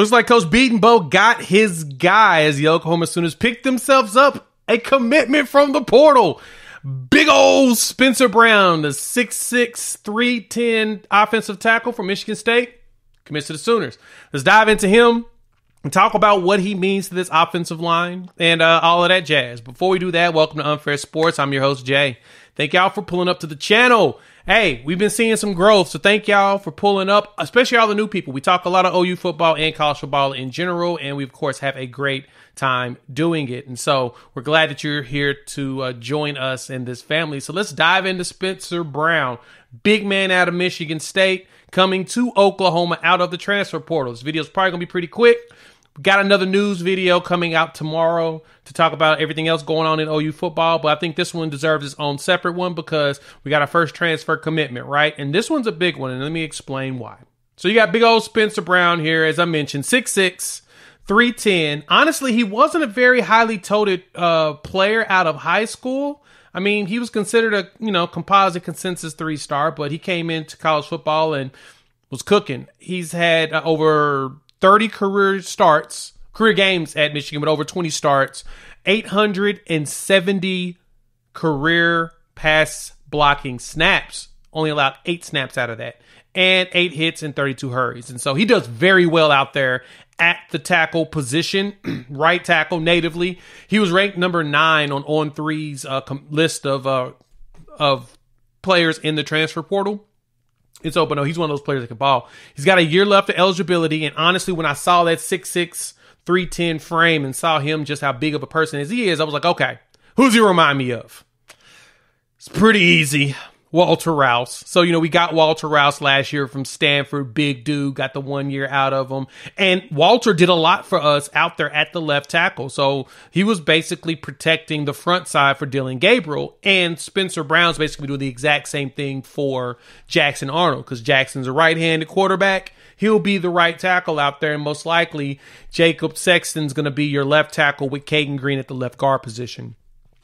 Looks like Coach Bedenbaugh got his guy as the Oklahoma Sooners picked themselves up a commitment from the portal. Big old Spencer Brown, the 6'6, 310 offensive tackle from Michigan State, commits to the Sooners. Let's dive into him talk about what he means to this offensive line and uh, all of that jazz. Before we do that, welcome to Unfair Sports. I'm your host, Jay. Thank y'all for pulling up to the channel. Hey, we've been seeing some growth, so thank y'all for pulling up, especially all the new people. We talk a lot of OU football and college football in general, and we, of course, have a great time doing it. And so we're glad that you're here to uh, join us in this family. So let's dive into Spencer Brown, big man out of Michigan State, coming to Oklahoma out of the transfer portal. This video is probably going to be pretty quick. We got another news video coming out tomorrow to talk about everything else going on in OU football, but I think this one deserves its own separate one because we got our first transfer commitment, right? And this one's a big one, and let me explain why. So you got big old Spencer Brown here, as I mentioned, six six 310. Honestly, he wasn't a very highly touted uh, player out of high school. I mean, he was considered a, you know, composite consensus three star, but he came into college football and was cooking. He's had uh, over 30 career starts, career games at Michigan, but over 20 starts, 870 career pass blocking snaps. Only allowed eight snaps out of that and eight hits and 32 hurries. And so he does very well out there at the tackle position, right tackle natively. He was ranked number nine on On Three's uh, com- list of uh, of players in the transfer portal. It's open. Oh, he's one of those players that can ball. He's got a year left of eligibility. And honestly, when I saw that 6'6, 310 frame and saw him just how big of a person as he is, I was like, okay, who's he remind me of? It's pretty easy. Walter Rouse. So, you know, we got Walter Rouse last year from Stanford, big dude, got the one year out of him. And Walter did a lot for us out there at the left tackle. So he was basically protecting the front side for Dillon Gabriel. And Spencer Brown's basically doing the exact same thing for Jackson Arnold because Jackson's a right handed quarterback. He'll be the right tackle out there. And most likely, Jacob Sexton's going to be your left tackle with Cayden Green at the left guard position.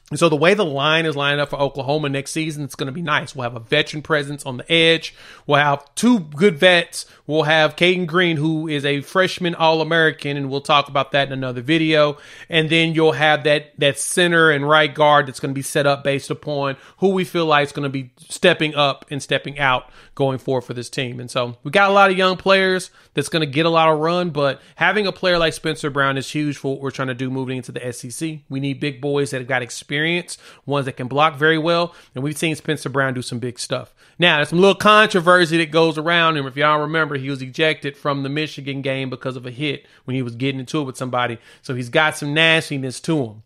And so the way the line is lined up for Oklahoma next season, it's going to be nice. We'll have a veteran presence on the edge. We'll have two good vets. We'll have Cayden Green, who is a freshman All American, and we'll talk about that in another video. And then you'll have that that center and right guard that's going to be set up based upon who we feel like is going to be stepping up and stepping out going forward for this team. And so we got a lot of young players that's going to get a lot of run, but having a player like Spencer Brown is huge for what we're trying to do moving into the SEC. We need big boys that have got experience, ones that can block very well, and we've seen Spencer Brown do some big stuff. Now, there's some little controversy that goes around, him. if y'all remember, he was ejected from the Michigan game because of a hit when he was getting into it with somebody. So he's got some nastiness to him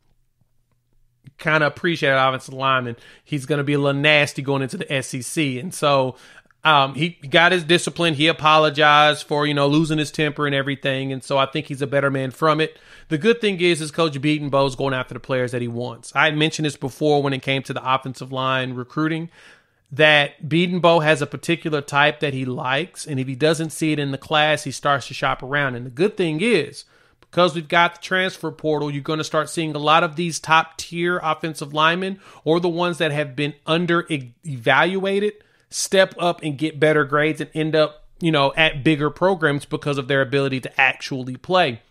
kind of appreciate offensive lineman. He's going to be a little nasty going into the SEC. And so um, he got his discipline. He apologized for you know losing his temper and everything, and so I think he's a better man from it. The good thing is, is Coach Beaton Bedenbaugh's going after the players that he wants. I had mentioned this before when it came to the offensive line recruiting that Bedenbaugh has a particular type that he likes, and if he doesn't see it in the class, he starts to shop around. And the good thing is, because we've got the transfer portal, you're going to start seeing a lot of these top tier offensive linemen or the ones that have been under evaluated step up and get better grades and end up, you know, at bigger programs because of their ability to actually play.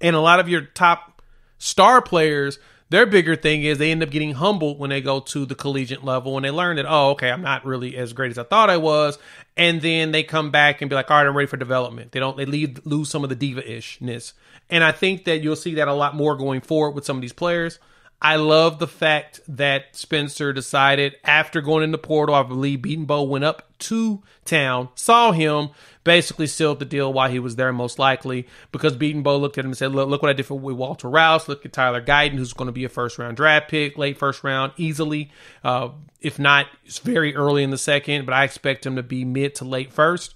And a lot of your top star players, their bigger thing is they end up getting humbled when they go to the collegiate level and they learn that, oh, okay, I'm not really as great as I thought I was. And then they come back and be like, all right, I'm ready for development. They don't, they leave, lose some of the diva ishness. And I think that you'll see that a lot more going forward with some of these players. I love the fact that Spencer decided after going in the portal, I believe Bedenbaugh went up to town, saw him, basically sealed the deal while he was there, most likely, because Bedenbaugh looked at him and said, look, look what I did for with Walter Rouse. Look at Tyler Guyton, who's going to be a first round draft pick, late first round, easily. Uh, if not, it's very early in the second, but I expect him to be mid to late first.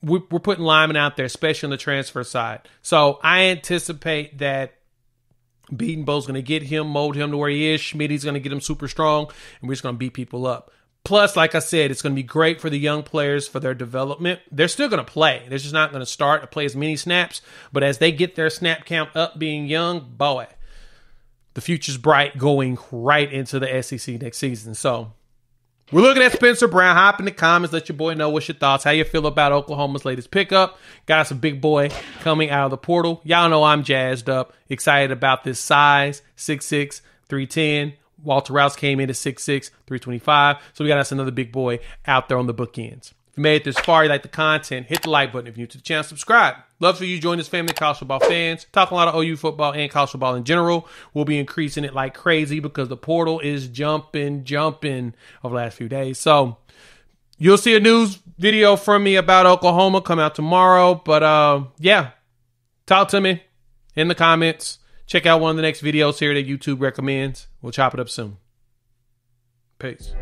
We're putting linemen out there, especially on the transfer side. So I anticipate that Bedenbaugh's going to get him, mold him to where he is. Schmidt's going to get him super strong, and we're just going to beat people up. Plus, like I said, it's going to be great for the young players for their development. They're still going to play. They're just not going to start to play as many snaps. But as they get their snap count up being young, boy, the future's bright going right into the SEC next season. So We're looking at Spencer Brown. Hop in the comments. Let your boy know what's your thoughts. How you feel about Oklahoma's latest pickup. Got us a big boy coming out of the portal. Y'all know I'm jazzed up, excited about this size 6'6, 310. Walter Rouse came in at 6'6, 325. So we got us another big boy out there on the bookends. You made it this far, you like the content, hit the like button. If you're new to the channel, subscribe. Love for you join this family of college football fans. Talk a lot of OU football and college football in general. We'll be increasing it like crazy because the portal is jumping, jumping over the last few days. So you'll see a news video from me about Oklahoma come out tomorrow. But uh, yeah, talk to me in the comments. Check out one of the next videos here that YouTube recommends. We'll chop it up soon. Peace.